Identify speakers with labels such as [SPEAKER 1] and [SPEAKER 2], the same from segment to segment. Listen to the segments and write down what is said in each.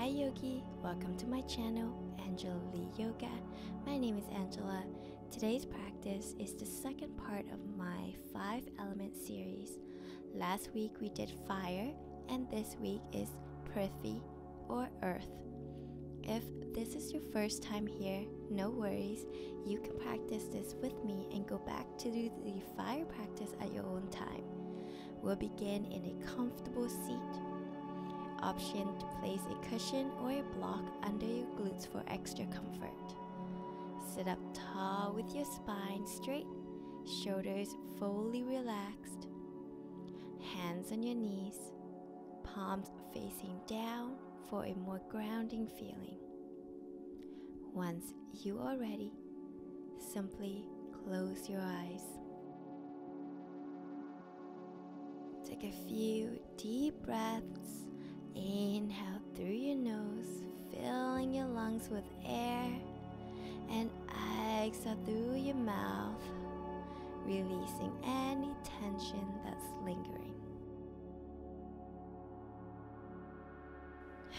[SPEAKER 1] Hi Yogi, welcome to my channel, Angela Le Yoga. My name is Angela. Today's practice is the second part of my 5 element series. Last week we did fire, and this week is prithvi or earth. If this is your first time here, no worries. You can practice this with me and go back to do the fire practice at your own time. We'll begin in a comfortable seat option to place a cushion or a block under your glutes for extra comfort. Sit up tall with your spine straight, shoulders fully relaxed, hands on your knees, palms facing down for a more grounding feeling. Once you are ready, simply close your eyes. Take a few deep breaths Inhale through your nose, filling your lungs with air, and exhale through your mouth, releasing any tension that's lingering.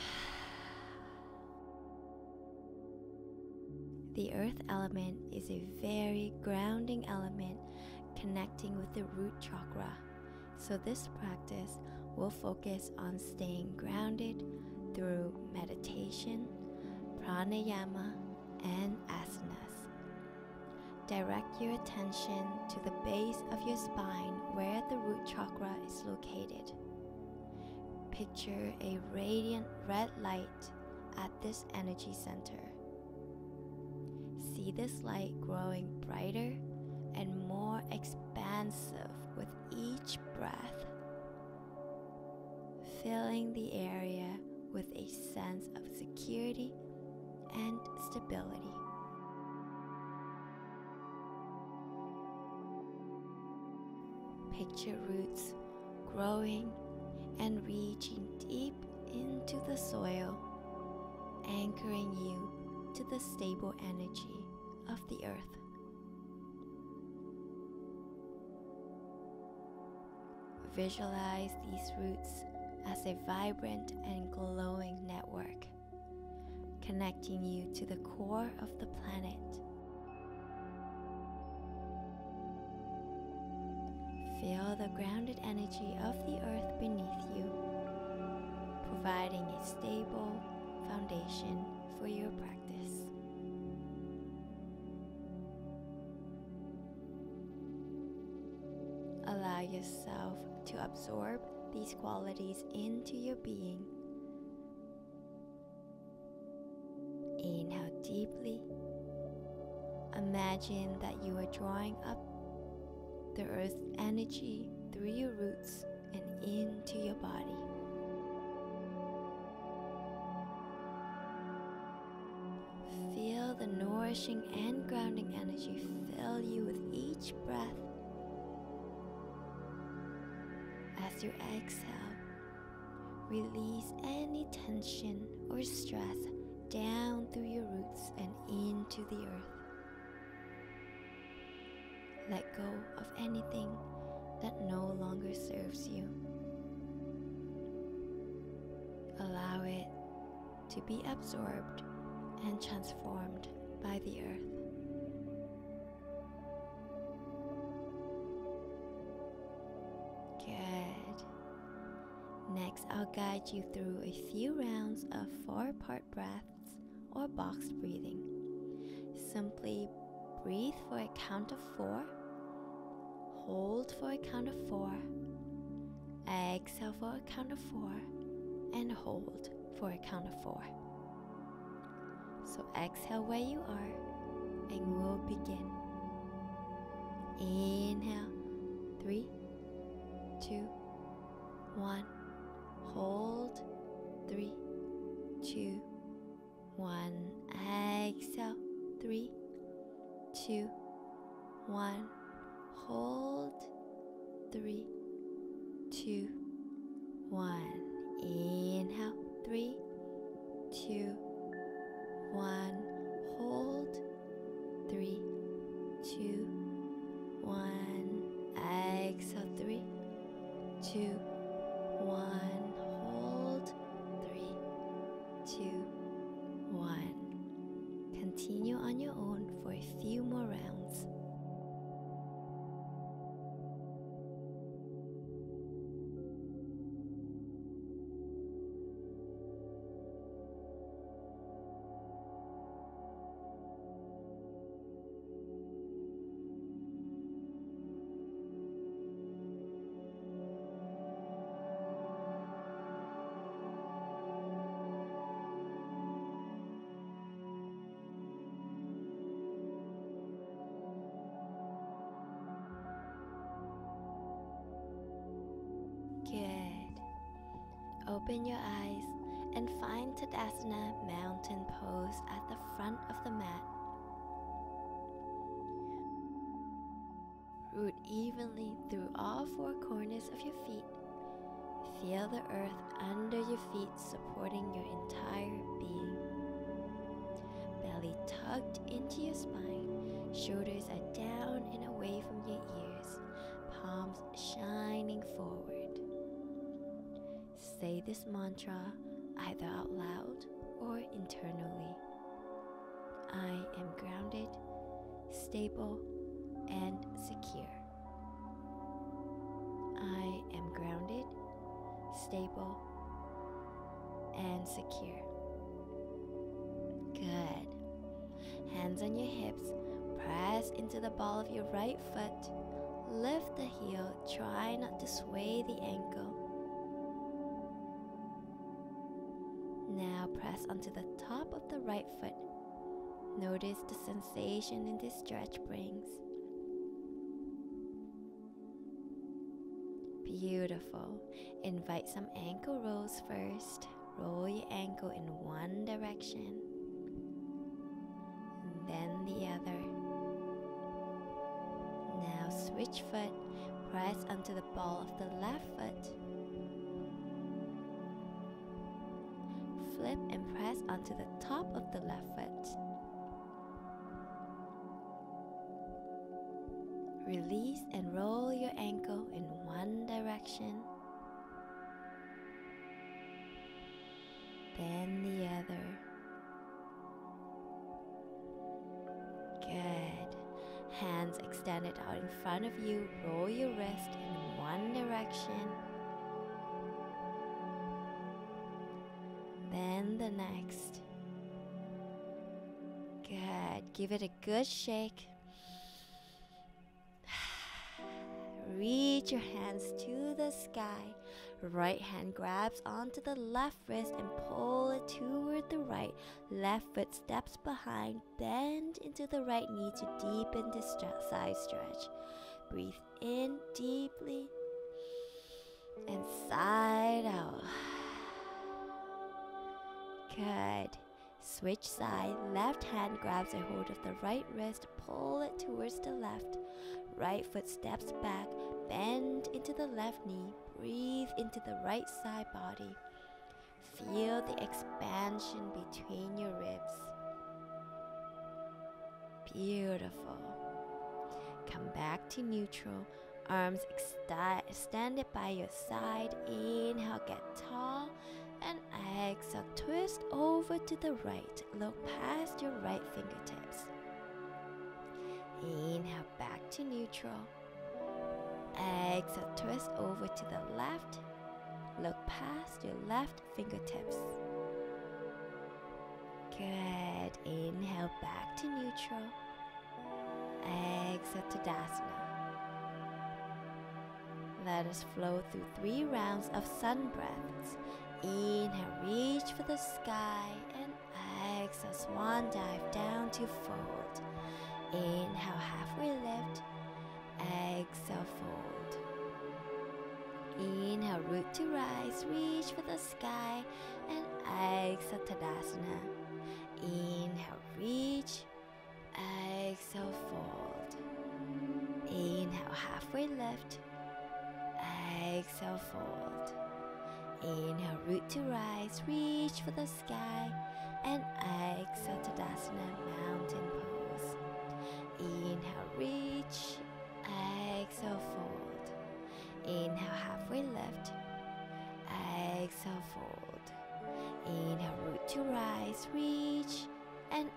[SPEAKER 1] The earth element is a very grounding element connecting with the root chakra. So, this practice will focus on staying grounded through meditation, pranayama, and asanas. Direct your attention to the base of your spine where the root chakra is located. Picture a radiant red light at this energy center. See this light growing brighter and more expansive with each breath filling the area with a sense of security and stability. Picture roots growing and reaching deep into the soil, anchoring you to the stable energy of the earth. Visualize these roots as a vibrant and glowing network, connecting you to the core of the planet. Feel the grounded energy of the earth beneath you, providing a stable foundation for your practice. Allow yourself to absorb these qualities into your being. Inhale deeply. Imagine that you are drawing up the earth's energy through your roots and into your body. Feel the nourishing and grounding energy fill you with each breath as you exhale, release any tension or stress down through your roots and into the earth. Let go of anything that no longer serves you. Allow it to be absorbed and transformed by the earth. Next, I'll guide you through a few rounds of four part breaths or boxed breathing. Simply breathe for a count of four, hold for a count of four, exhale for a count of four, and hold for a count of four. So exhale where you are, and we'll begin. Inhale, three, two, one. Hold. Three, two, one. Exhale. Three, two, one. Hold. Three, two, one. Inhale. Three, two, one. Hold. Three, two, Open your eyes and find Tadasana mountain pose at the front of the mat. Root evenly through all four corners of your feet. Feel the earth under your feet supporting your entire being. Belly tucked into your spine, shoulders are down and away from your ears, palms shining forward. Say this mantra either out loud or internally. I am grounded, stable, and secure. I am grounded, stable, and secure. Good. Hands on your hips, press into the ball of your right foot. Lift the heel, try not to sway the ankle. Press onto the top of the right foot. Notice the sensation in this stretch brings. Beautiful. Invite some ankle rolls first. Roll your ankle in one direction, then the other. Now switch foot. Press onto the ball of the left foot. Flip and press onto the top of the left foot. Release and roll your ankle in one direction, then the other. Good. Hands extended out in front of you. Roll your wrist in one direction, Give it a good shake. Reach your hands to the sky. Right hand grabs onto the left wrist and pull it toward the right. Left foot steps behind. Bend into the right knee to deepen the stre- side stretch. Breathe in deeply and side out. Good. Switch side. Left hand grabs a hold of the right wrist. Pull it towards the left. Right foot steps back. Bend into the left knee. Breathe into the right side body. Feel the expansion between your ribs. Beautiful. Come back to neutral. Arms extended by your side. Inhale, get tall. Exhale, twist over to the right. Look past your right fingertips. Inhale, back to neutral. Exhale, twist over to the left. Look past your left fingertips. Good. Inhale, back to neutral. Exhale, to Tadasana. Let us flow through three rounds of sun breaths. Inhale, reach for the sky, and exhale, swan dive down to fold. Inhale, halfway lift. Exhale, fold. Inhale, root to rise, reach for the sky, and exhale, Tadasana. Inhale, reach. Exhale, fold. Inhale, halfway lift. Exhale, fold. Inhale, root to rise, reach for the sky, and exhale, to Tadasana, mountain pose. Inhale, reach, exhale, fold. Inhale, halfway lift, exhale, fold. Inhale, root to rise, reach, and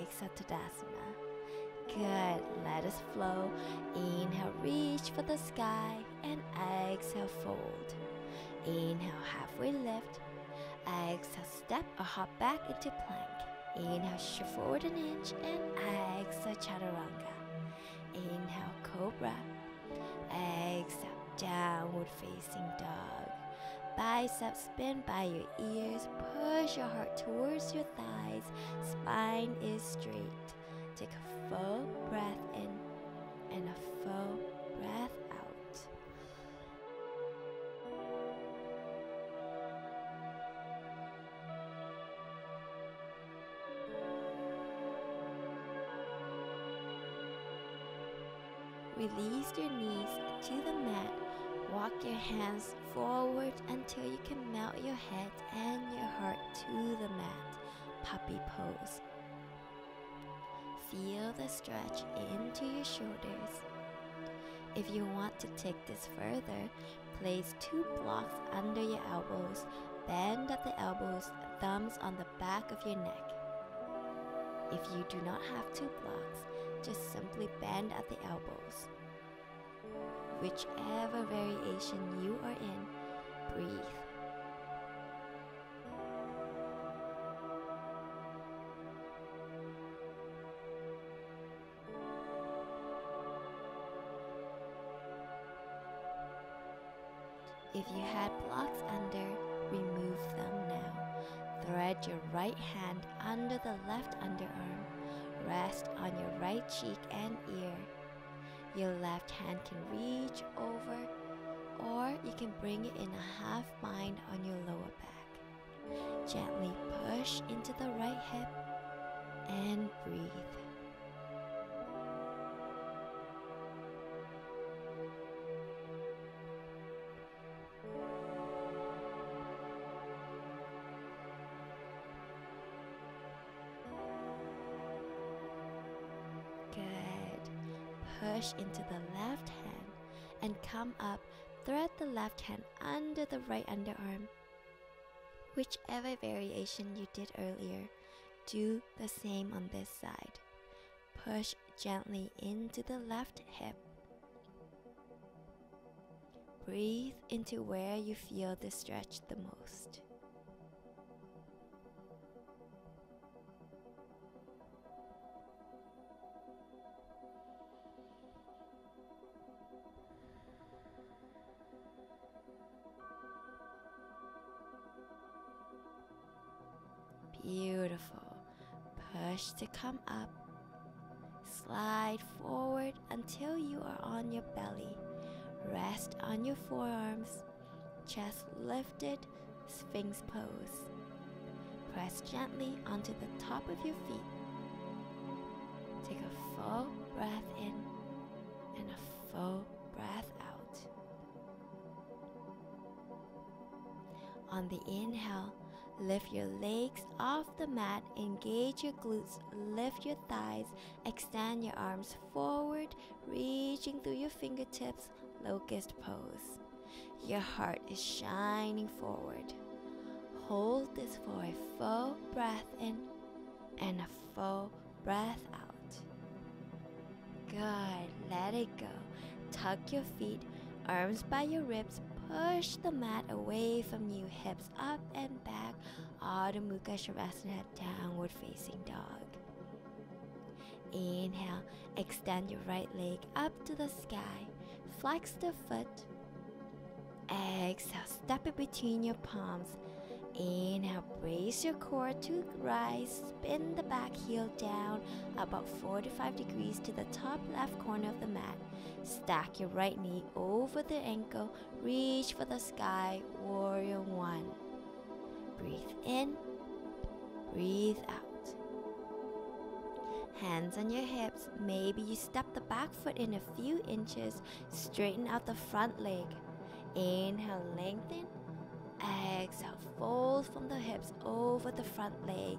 [SPEAKER 1] exhale, Tadasana. Good. Let us flow. Inhale, reach for the sky, and exhale, fold. Inhale, halfway lift. Exhale, step or hop back into plank. Inhale, shift forward an inch, and exhale, chaturanga. Inhale, cobra. Exhale, downward facing dog. Biceps spin by your ears. Push your heart towards your thighs. Spine is straight. Take a full breath in and a full breath release your knees to the mat. Walk your hands forward until you can melt your head and your heart to the mat. Puppy pose. Feel the stretch into your shoulders. If you want to take this further, place two blocks under your elbows. Bend at the elbows, thumbs on the back of your neck. If you do not have two blocks, just simply bend at the elbows. Whichever variation you are in, breathe. If you had blocks under, remove them now. Thread your right hand under the left underarm. Rest on your right cheek and ear. Your left hand can reach over, or you can bring it in a half bind on your lower back. Gently push into the right hip Push into the left hand and come up. Thread the left hand under the right underarm. Whichever variation you did earlier, do the same on this side. Push gently into the left hip. Breathe into where you feel the stretch the most. To come up. Slide forward until you are on your belly. Rest on your forearms. Chest lifted, Sphinx pose. Press gently onto the top of your feet. Take a full breath in and a full breath out. On the inhale, Lift your legs off the mat, engage your glutes, lift your thighs, extend your arms forward, reaching through your fingertips, locust pose. Your heart is shining forward. Hold this for a full breath in and a full breath out. Good, let it go. Tuck your feet, arms by your ribs, Push the mat away from you, hips up and back. Adho Mukha Svanasana, downward facing dog. Inhale, extend your right leg up to the sky. Flex the foot. Exhale, step it between your palms. Inhale, brace your core to rise. Spin the back heel down about 45 degrees to the top left corner of the mat. Stack your right knee over the ankle. Reach for the sky. Warrior one. Breathe in. Breathe out. Hands on your hips. Maybe you step the back foot in a few inches. Straighten out the front leg. Inhale, lengthen. Exhale, fold from the hips over the front leg.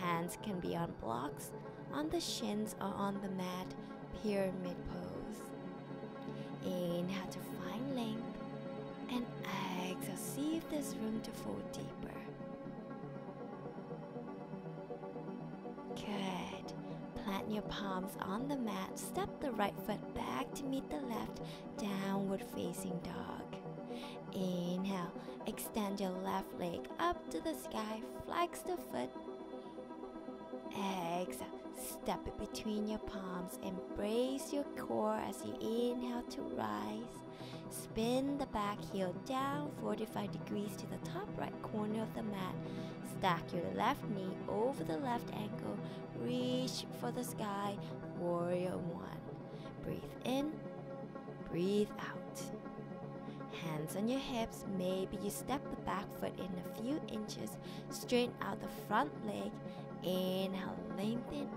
[SPEAKER 1] Hands can be on blocks, on the shins, or on the mat. Pyramid pose. Inhale to find length. And exhale, see if there's room to fold deeper. Good. Plant your palms on the mat. Step the right foot back to meet the left. Downward facing dog. Inhale, extend your left leg up to the sky, flex the foot. Exhale, step it between your palms, embrace your core as you inhale to rise. Spin the back heel down 45 degrees to the top right corner of the mat. Stack your left knee over the left ankle, reach for the sky, warrior one. Breathe in, breathe out hands on your hips. Maybe you step the back foot in a few inches, straighten out the front leg. Inhale, lengthen.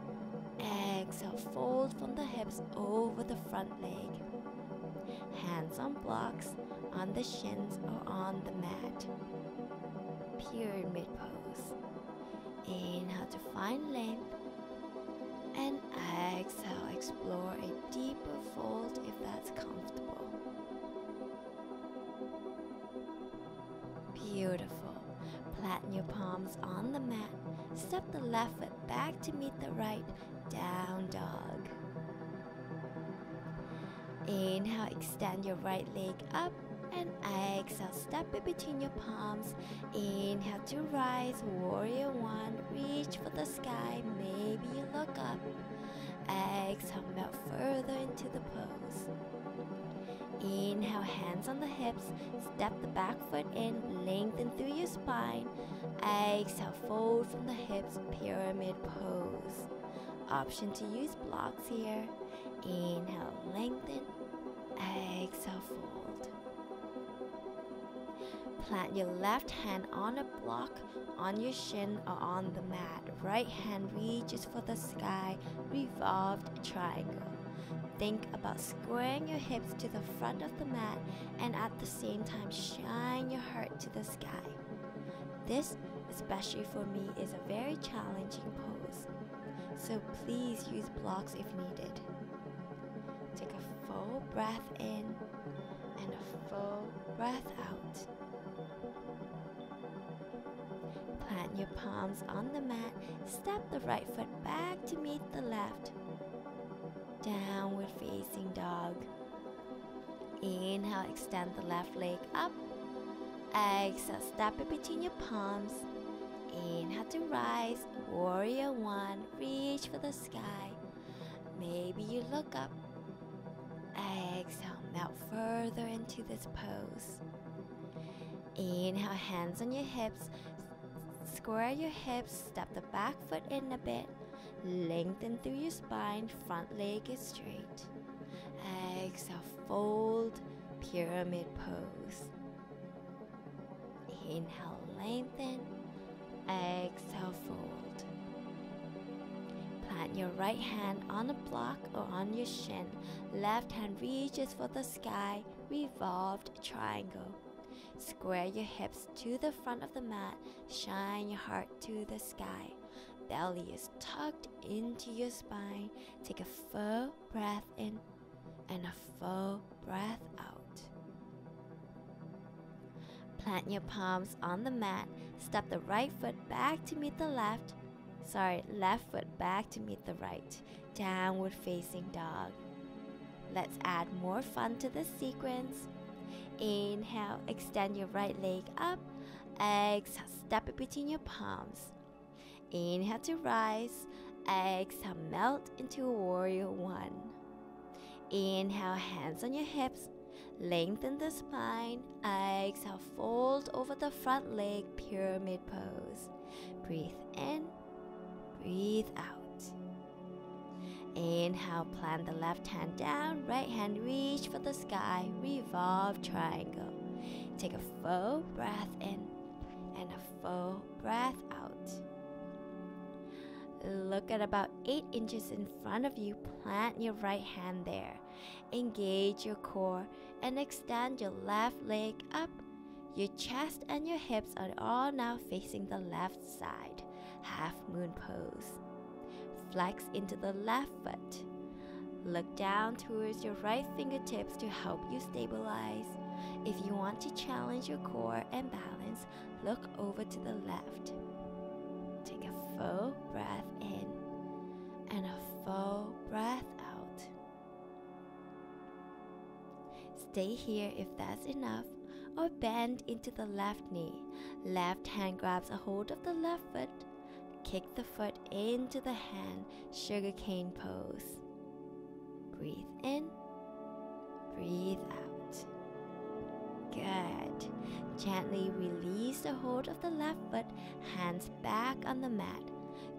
[SPEAKER 1] Exhale, fold from the hips over the front leg. Hands on blocks, on the shins or on the mat. Pyramid pose. Inhale to find length. And exhale, explore a deeper fold if that's comfortable. Beautiful. Flatten your palms on the mat. Step the left foot back to meet the right. Down dog. Inhale, extend your right leg up and exhale, step it between your palms. Inhale to rise, warrior one. Reach for the sky, maybe you look up. Exhale, melt further into the pose. Inhale, hands on the hips. Step the back foot in, lengthen through your spine. Exhale, fold from the hips, pyramid pose. Option to use blocks here. Inhale, lengthen. Exhale, fold. Plant your left hand on a block, on your shin, or on the mat. Right hand reaches for the sky, revolved triangle. Think about squaring your hips to the front of the mat and at the same time shine your heart to the sky. This, especially for me, is a very challenging pose, so please use blocks if needed. Take a full breath in and a full breath out. Plant your palms on the mat, step the right foot back to meet the left downward facing dog. Inhale, extend the left leg up. Exhale, step it between your palms. Inhale to rise, warrior one, reach for the sky. Maybe you look up. Exhale, melt further into this pose. Inhale, hands on your hips. Square your hips, step the back foot in a bit. Lengthen through your spine, front leg is straight. Exhale, fold, pyramid pose. Inhale, lengthen. Exhale, fold. Plant your right hand on a block or on your shin. Left hand reaches for the sky, revolved triangle. Square your hips to the front of the mat, shine your heart to the sky belly is tucked into your spine. Take a full breath in and a full breath out. Plant your palms on the mat. Step the right foot back to meet the left. Sorry, left foot back to meet the right. Downward facing dog. Let's add more fun to this sequence. Inhale, extend your right leg up. Exhale, step it between your palms. Inhale to rise. Exhale, melt into warrior one. Inhale, hands on your hips. Lengthen the spine. Exhale, fold over the front leg, pyramid pose. Breathe in, breathe out. Inhale, plant the left hand down, right hand reach for the sky, revolve triangle. Take a full breath in and a full breath out. Look at about 8 inches in front of you. Plant your right hand there. Engage your core and extend your left leg up. Your chest and your hips are all now facing the left side. Half moon pose. Flex into the left foot. Look down towards your right fingertips to help you stabilize. If you want to challenge your core and balance, look over to the left. Full breath in and a full breath out. Stay here if that's enough, or bend into the left knee. Left hand grabs a hold of the left foot. Kick the foot into the hand, sugarcane pose. Breathe in, breathe out. Good. Gently release the hold of the left foot, hands back on the mat.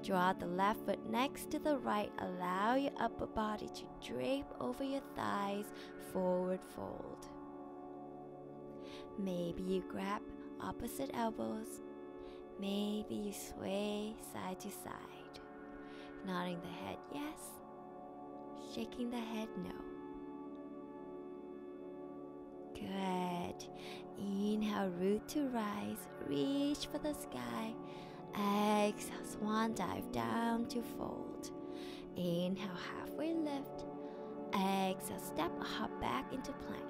[SPEAKER 1] Draw the left foot next to the right. Allow your upper body to drape over your thighs, forward fold. Maybe you grab opposite elbows. Maybe you sway side to side. Nodding the head yes. Shaking the head no. Good. Inhale, root to rise. Reach for the sky. Exhale, swan dive down to fold. Inhale, halfway lift. Exhale, step hop back into plank.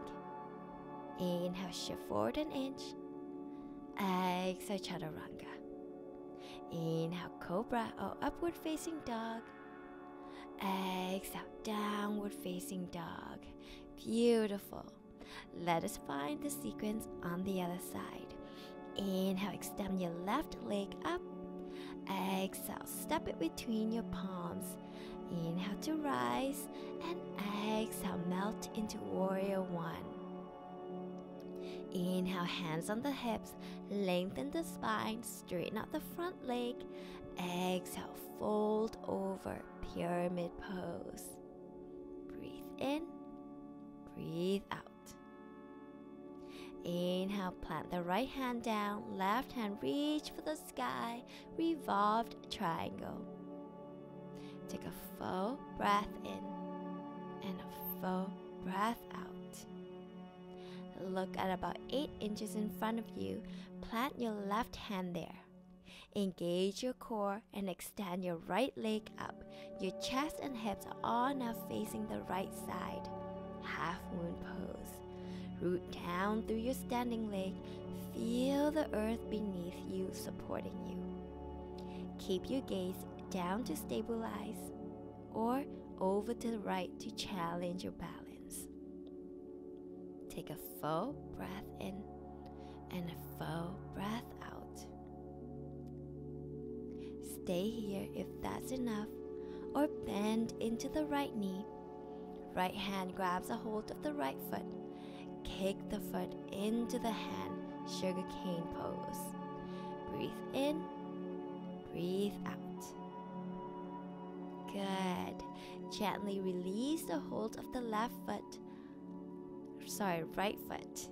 [SPEAKER 1] Inhale, shift forward an inch. Exhale, chaturanga. Inhale, cobra or upward facing dog. Exhale, downward facing dog. Beautiful. Let us find the sequence on the other side. Inhale, extend your left leg up. Exhale, step it between your palms. Inhale to rise and exhale, melt into warrior one. Inhale, hands on the hips, lengthen the spine, straighten out the front leg. Exhale, fold over, pyramid pose. Breathe in, breathe out. Inhale, plant the right hand down, left hand reach for the sky, revolved triangle. Take a full breath in and a full breath out. Look at about 8 inches in front of you. Plant your left hand there. Engage your core and extend your right leg up. Your chest and hips are all now facing the right side. Half moon pose. Root down through your standing leg. Feel the earth beneath you supporting you. Keep your gaze down to stabilize or over to the right to challenge your balance. Take a full breath in and a full breath out. Stay here if that's enough, or bend into the right knee. Right hand grabs a hold of the right foot. Kick the foot into the hand, sugar cane pose. Breathe in, breathe out. Good. Gently release the hold of the left foot sorry, right foot.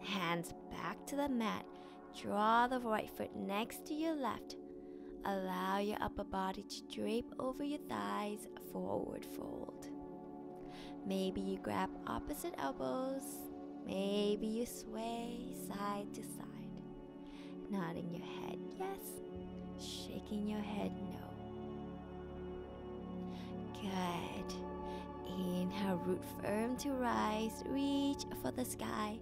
[SPEAKER 1] Hands back to the mat. Draw the right foot next to your left. Allow your upper body to drape over your thighs, forward fold. Maybe you grab opposite elbows. Maybe you sway side to side. Nodding your head yes, shaking your head no. Good. Inhale, root firm to rise, reach for the sky,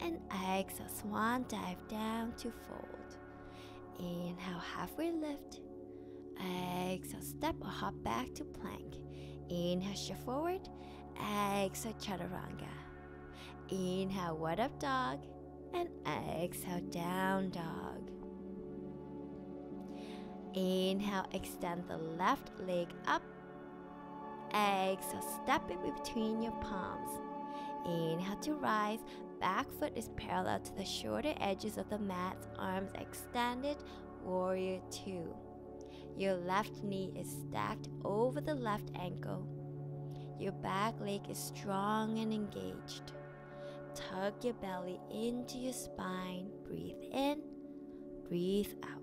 [SPEAKER 1] and exhale, swan dive down to fold. Inhale, halfway lift. Exhale, step or hop back to plank. Inhale, shift forward. Exhale, chaturanga. Inhale, what up dog, and exhale, down dog. Inhale, extend the left leg up Exhale, step it between your palms. Inhale to rise. Back foot is parallel to the shorter edges of the mat. Arms extended. Warrior two. Your left knee is stacked over the left ankle. Your back leg is strong and engaged. Tug your belly into your spine. Breathe in, breathe out.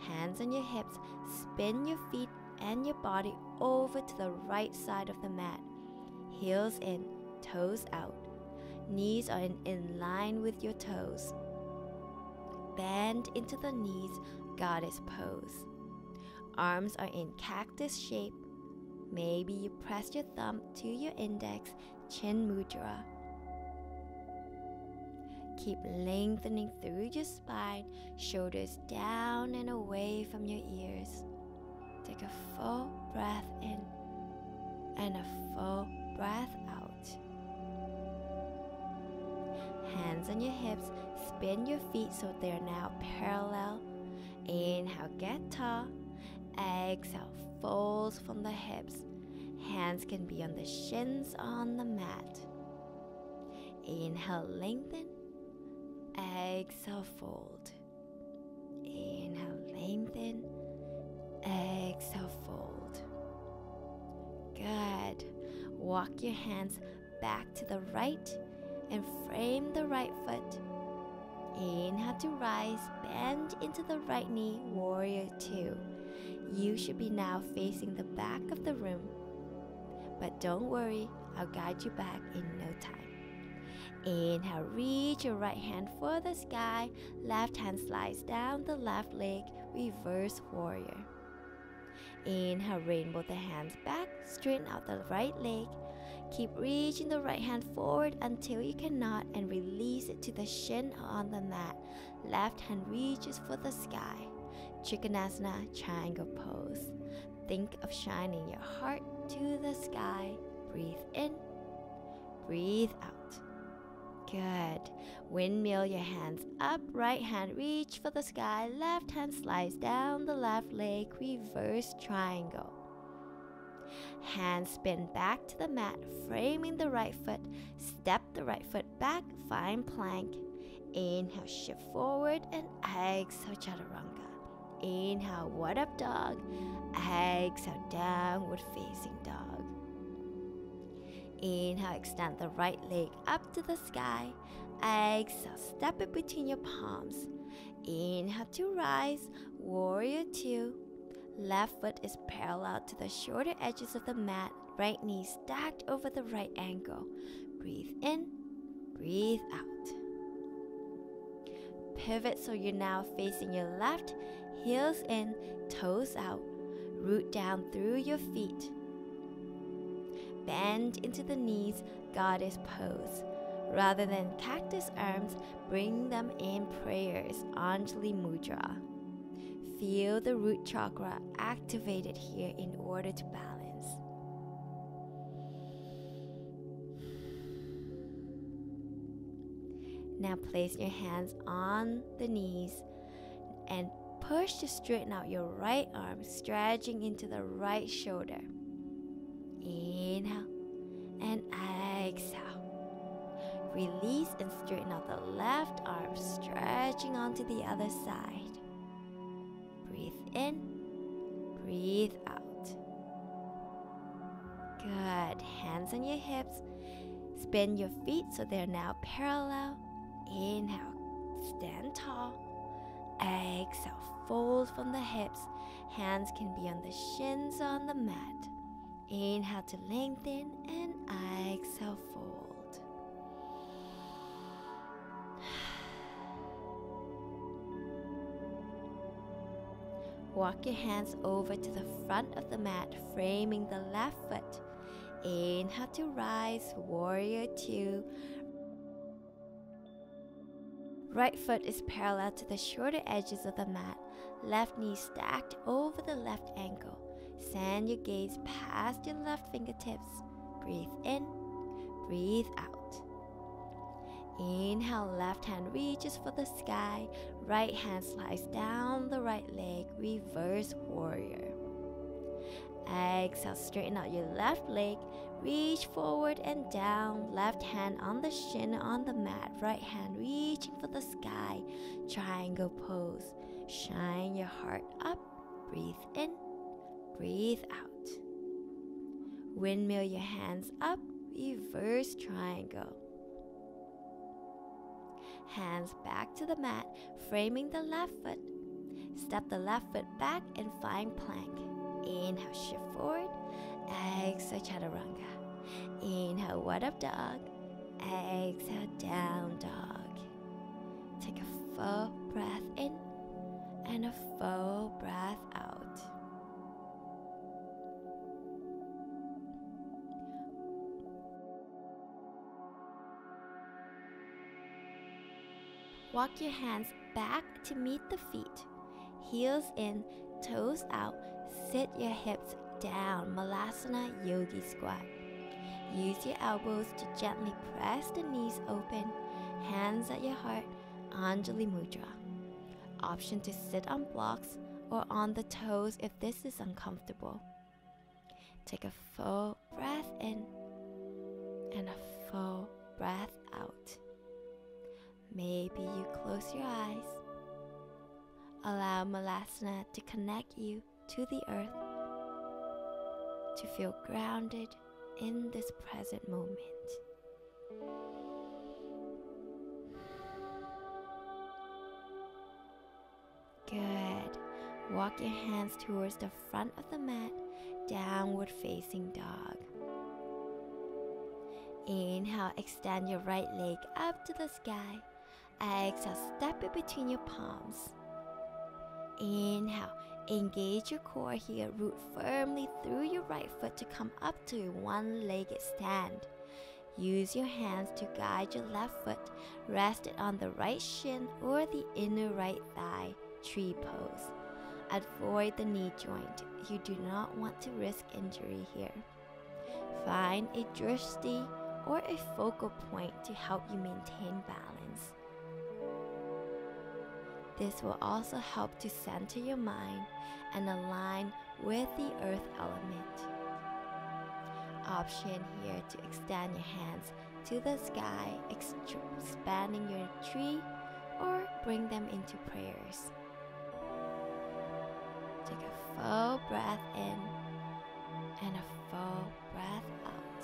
[SPEAKER 1] Hands on your hips, spin your feet and your body over to the right side of the mat. Heels in, toes out. Knees are in, in line with your toes. Bend into the knees, goddess pose. Arms are in cactus shape. Maybe you press your thumb to your index, chin mudra. Keep lengthening through your spine, shoulders down and away from your ears. Take a full breath in and a full breath out. Hands on your hips, spin your feet so they're now parallel. Inhale, get tall. Exhale, folds from the hips. Hands can be on the shins on the mat. Inhale, lengthen. Exhale, fold. Inhale, lengthen. Exhale, fold. Good. Walk your hands back to the right and frame the right foot. Inhale to rise, bend into the right knee, warrior two. you should be now facing the back of the room. But don't worry, I'll guide you back in no time. Inhale, reach your right hand for the sky. Left hand slides down the left leg, reverse warrior. Inhale, rainbow the hands back, straighten out the right leg. Keep reaching the right hand forward until you cannot and release it to the shin on the mat. Left hand reaches for the sky. Trikonasana triangle pose. Think of shining your heart to the sky. Breathe in, breathe out. Good. Windmill your hands up, right hand reach for the sky, left hand slides down the left leg, reverse triangle. Hands spin back to the mat, framing the right foot. Step the right foot back, find plank. Inhale, shift forward and exhale, chaturanga. Inhale, what up dog. Exhale, downward facing dog. Inhale, extend the right leg up to the sky. Exhale, step it between your palms. Inhale to rise, warrior two. Left foot is parallel to the shorter edges of the mat, right knee stacked over the right ankle. Breathe in, breathe out. Pivot so you're now facing your left, heels in, toes out. Root down through your feet. Bend into the knees, goddess pose. Rather than cactus arms, bring them in prayers, Anjali Mudra. Feel the root chakra activated here in order to balance. Now place your hands on the knees and push to straighten out your right arm, stretching into the right shoulder. Inhale and exhale. Release and straighten out the left arm, stretching onto the other side. Breathe in, breathe out. Good. Hands on your hips. Spin your feet so they're now parallel. Inhale, stand tall. Exhale, fold from the hips. Hands can be on the shins on the mat. Inhale to lengthen and exhale, fold. Walk your hands over to the front of the mat, framing the left foot. Inhale to rise, warrior two. Right foot is parallel to the shorter edges of the mat. Left knee stacked over the left ankle. Send your gaze past your left fingertips. Breathe in, breathe out. Inhale, left hand reaches for the sky. Right hand slides down the right leg, reverse warrior. Exhale, straighten out your left leg. Reach forward and down. Left hand on the shin on the mat. Right hand reaching for the sky. Triangle pose. Shine your heart up. Breathe in. Breathe out. Windmill your hands up. Reverse triangle. Hands back to the mat, framing the left foot. Step the left foot back and find plank. Inhale, shift forward. Exhale, chaturanga. Inhale, what up dog. Exhale, down dog. Take a full breath in and a full breath out. Walk your hands back to meet the feet. Heels in, toes out. Sit your hips down. Malasana Yogi Squat. Use your elbows to gently press the knees open. Hands at your heart. Anjali Mudra. Option to sit on blocks or on the toes if this is uncomfortable. Take a full breath in and a full breath out. Maybe you close your eyes. Allow Malasana to connect you to the earth, to feel grounded in this present moment. Good. Walk your hands towards the front of the mat, downward facing dog. Inhale, extend your right leg up to the sky. Exhale, step it between your palms. Inhale, engage your core here. Root firmly through your right foot to come up to a one legged stand. Use your hands to guide your left foot. Rest it on the right shin or the inner right thigh. Tree pose. Avoid the knee joint. You do not want to risk injury here. Find a drishti or a focal point to help you maintain balance. This will also help to center your mind and align with the earth element. Option here to extend your hands to the sky, expanding your tree, or bring them into prayers. Take a full breath in and a full breath out.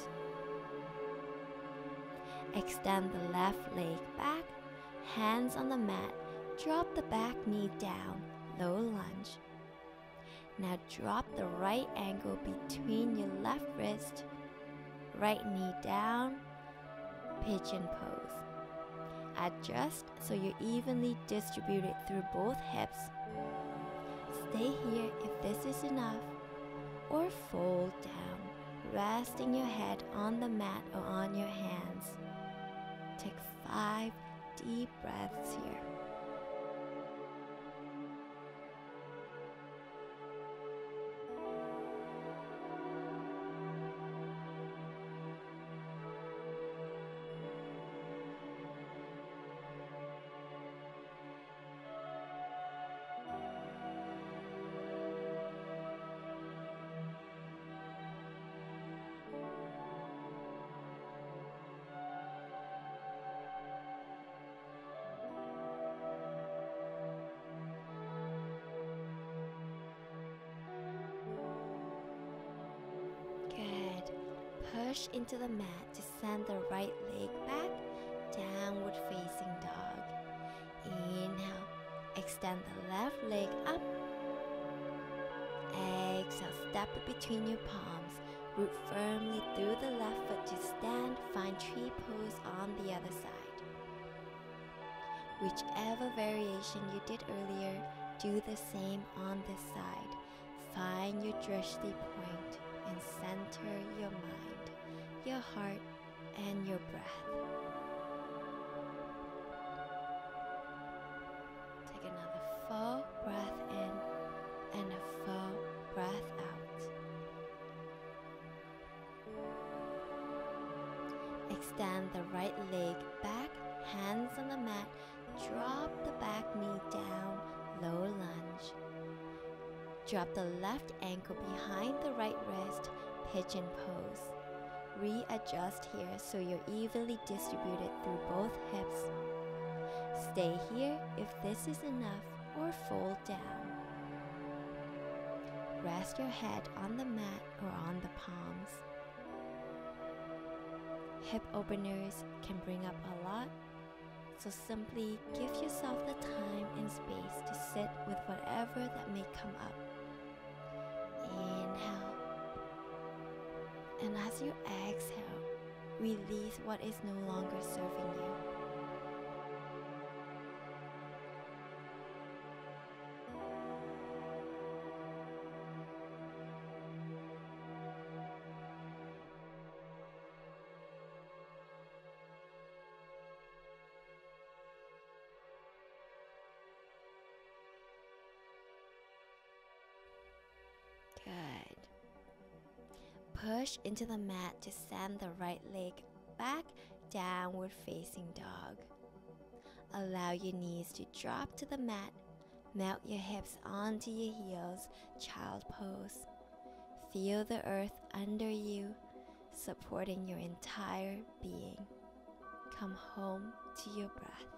[SPEAKER 1] Extend the left leg back, hands on the mat, drop the back knee down, low lunge. Now drop the right ankle between your left wrist, right knee down, pigeon pose. Adjust so you're evenly distributed through both hips. Stay here if this is enough, or fold down, resting your head on the mat or on your hands. Take five deep breaths here. Into the mat to send the right leg back, downward facing dog. Inhale, extend the left leg up. Exhale, step between your palms. Root firmly through the left foot to stand. Find tree pose on the other side. Whichever variation you did earlier, do the same on this side. Find your drishti point and center your breath. Take another full breath in and a full breath out. Extend the right leg back, hands on the mat, drop the back knee down, low lunge. Drop the left ankle behind the right wrist, pigeon pose. Readjust here so you're evenly distributed through both hips. Stay here if this is enough or fold down. Rest your head on the mat or on the palms. Hip openers can bring up a lot, so simply give yourself the time and space to sit with whatever that may come up. As you exhale, release what is no longer serving you. Into the mat to send the right leg back, downward facing dog. Allow your knees to drop to the mat. Melt your hips onto your heels, child pose. Feel the earth under you, supporting your entire being. Come home to your breath.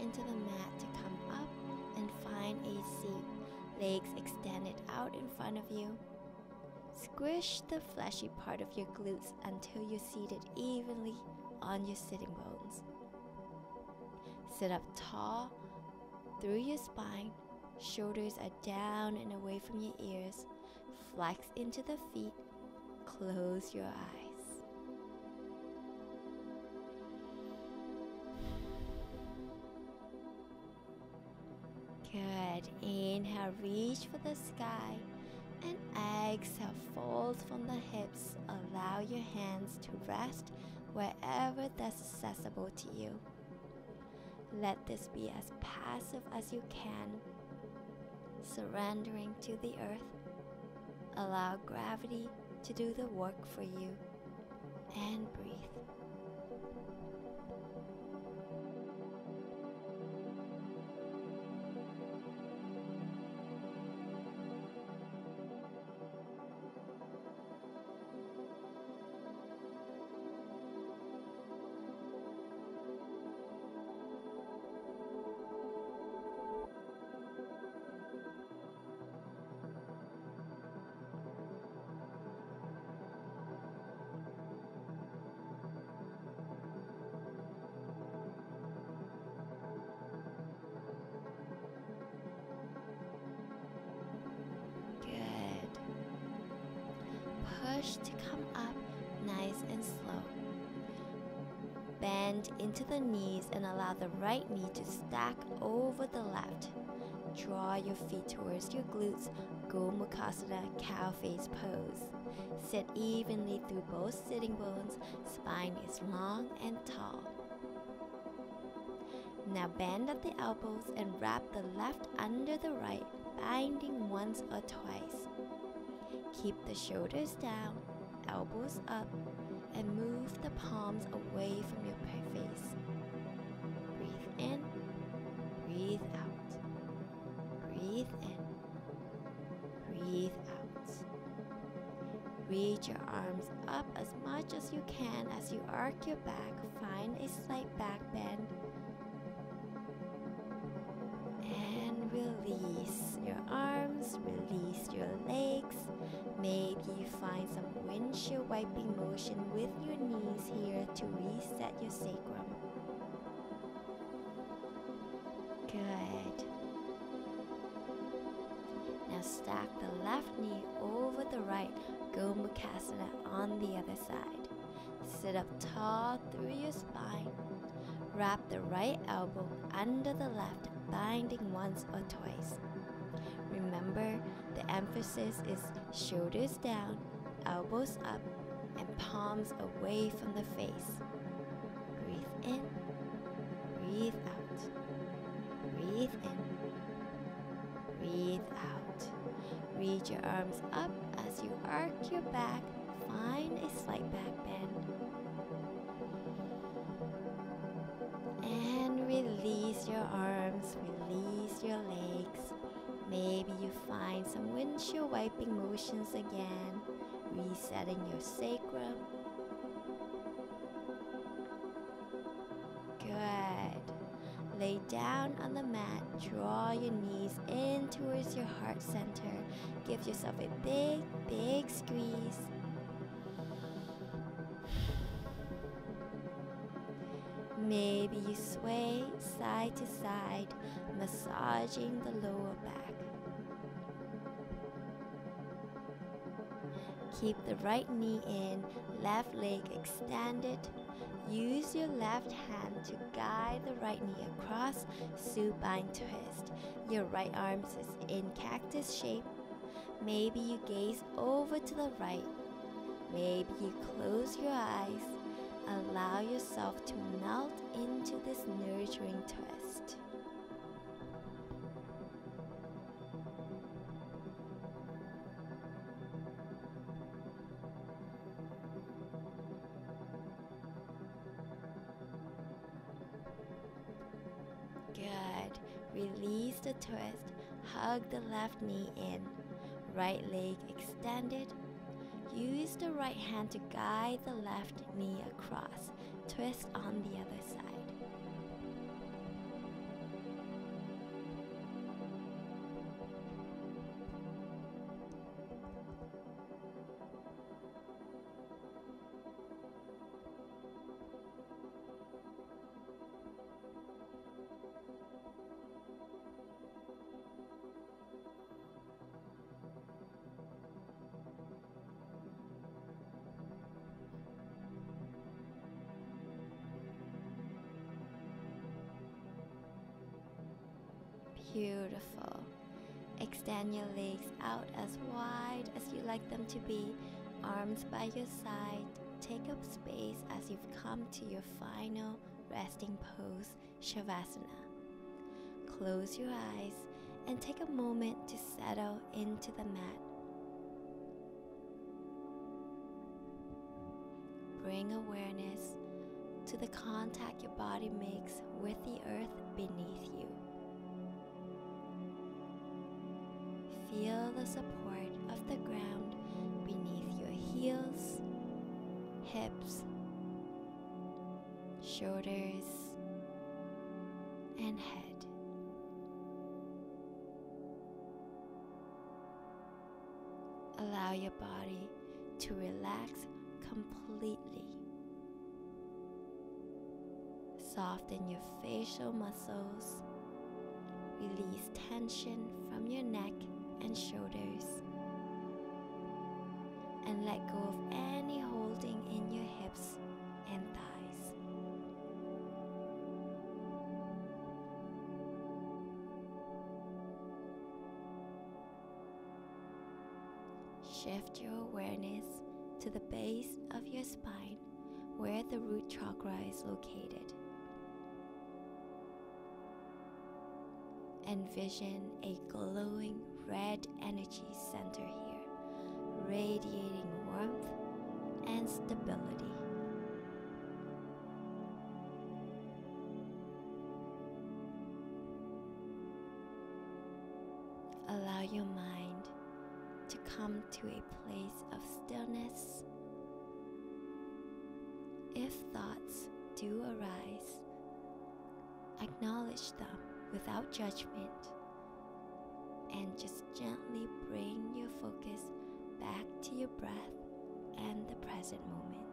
[SPEAKER 1] Into the mat to come up and find a seat, legs extended out in front of you. Squish the fleshy part of your glutes until you're seated evenly on your sitting bones. Sit up tall through your spine, shoulders are down and away from your ears. Flex into the feet, close your eyes. Inhale, reach for the sky. And exhale, fold from the hips. Allow your hands to rest wherever that's accessible to you. Let this be as passive as you can, surrendering to the earth. Allow gravity to do the work for you push to come up nice and slow. Bend into the knees and allow the right knee to stack over the left. Draw your feet towards your glutes, Gomukhasana cow face pose. Sit evenly through both sitting bones, spine is long and tall. Now bend at the elbows and wrap the left under the right, binding once or twice. Keep the shoulders down, elbows up, and move the palms away from your face. Breathe in, breathe out. Breathe in, breathe out. Reach your arms up as much as you can as you arc your back. Find a slight back bend. And release your arms, release your legs. Maybe you find some windshield wiping motion with your knees here to reset your sacrum. Good. Now stack the left knee over the right, Gomukhasana on the other side. Sit up tall through your spine. Wrap the right elbow under the left, binding once or twice. Remember, the emphasis is shoulders down, elbows up, and palms away from the face. Breathe in, breathe out. Breathe in, breathe out. Reach your arms up as you arc your back. Find a slight back bend. And release your arms, release your legs. Maybe you find some windshield wiping motions again, resetting your sacrum. Good. Lay down on the mat, draw your knees in towards your heart center. Give yourself a big, big squeeze. Maybe you sway side to side, massaging the lower back. Keep the right knee in, left leg extended. Use your left hand to guide the right knee across supine twist. Your right arm is in cactus shape. Maybe you gaze over to the right. Maybe you close your eyes. Allow yourself to melt into this nurturing twist. Good. Release the twist. Hug the left knee in. Right leg extended. Use the right hand to guide the left knee across. Twist on the other side. Extend your legs out as wide as you like them to be, arms by your side. Take up space as you've come to your final resting pose, Shavasana. Close your eyes and take a moment to settle into the mat. Bring awareness to the contact your body makes with the earth beneath you. Feel the support of the ground beneath your heels, hips, shoulders, and head. Allow your body to relax completely. Soften your facial muscles. Release tension from your neck and shoulders. And let go of any holding in your hips and thighs. Shift your awareness to the base of your spine where the root chakra is located. And envision a glowing red energy center here, radiating warmth and stability. Allow your mind to come to a place of stillness. If thoughts do arise, acknowledge them without judgment and just gently bring your focus back to your breath and the present moment.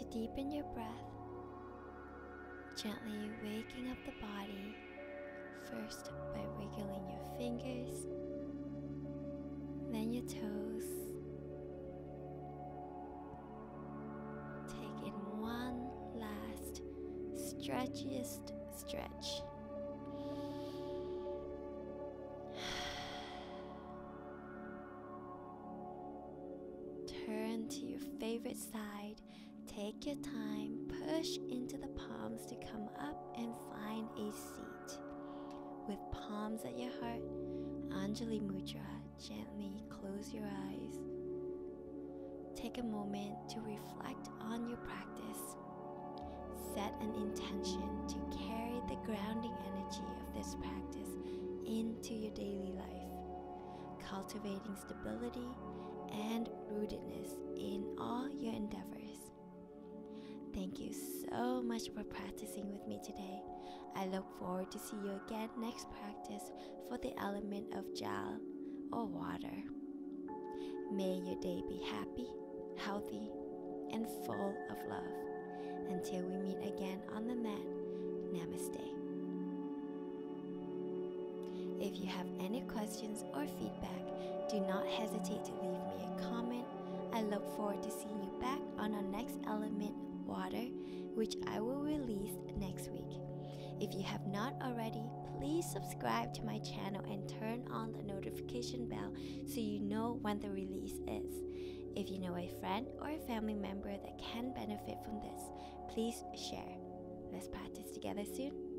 [SPEAKER 1] To deepen your breath, gently waking up the body first by wiggling your fingers, then your toes. Take in one last stretchiest stretch. Turn to your favorite side. Take your time. Push into the palms to come up and find a seat. With palms at your heart, Anjali Mudra, gently close your eyes. Take a moment to reflect on your practice. Set an intention to carry the grounding energy of this practice into your daily life, cultivating stability and rootedness in all your endeavors. Thank you so much for practicing with me today. I look forward to see you again next practice for the element of jal or water. May your day be happy, healthy, and full of love. Until we meet again on the mat, namaste. If you have any questions or feedback, do not hesitate to leave me a comment. I look forward to seeing you back on our next element, water, which I will release next week. If you have not already, please subscribe to my channel and turn on the notification bell so you know when the release is. If you know a friend or a family member that can benefit from this, please share. Let's practice together soon.